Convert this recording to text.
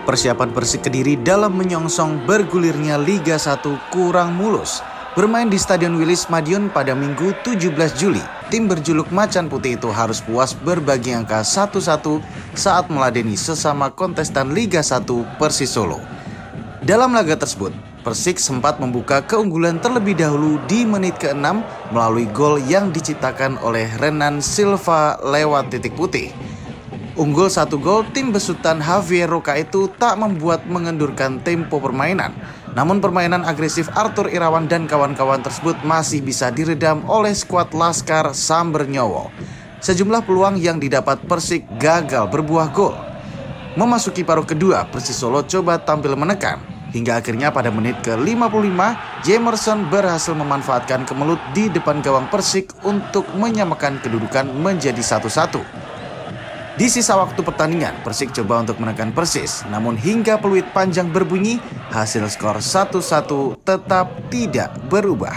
Persiapan Persik Kediri dalam menyongsong bergulirnya Liga 1 kurang mulus. Bermain di Stadion Wilis Madiun pada Minggu 17 Juli, tim berjuluk Macan Putih itu harus puas berbagi angka 1-1 saat meladeni sesama kontestan Liga 1 Persis Solo. Dalam laga tersebut, Persik sempat membuka keunggulan terlebih dahulu di menit ke-6 melalui gol yang diciptakan oleh Renan Silva lewat titik putih. Unggul satu gol, tim besutan Javier Roca itu tak membuat mengendurkan tempo permainan. Namun permainan agresif Arthur Irawan dan kawan-kawan tersebut masih bisa diredam oleh skuad Laskar Samber Nyowo. Sejumlah peluang yang didapat Persik gagal berbuah gol. Memasuki paruh kedua, Persis Solo coba tampil menekan. Hingga akhirnya pada menit ke-55, Jamerson berhasil memanfaatkan kemelut di depan gawang Persik untuk menyamakan kedudukan menjadi satu-satu. Di sisa waktu pertandingan, Persik coba untuk menekan Persis, namun hingga peluit panjang berbunyi, hasil skor 1-1 tetap tidak berubah.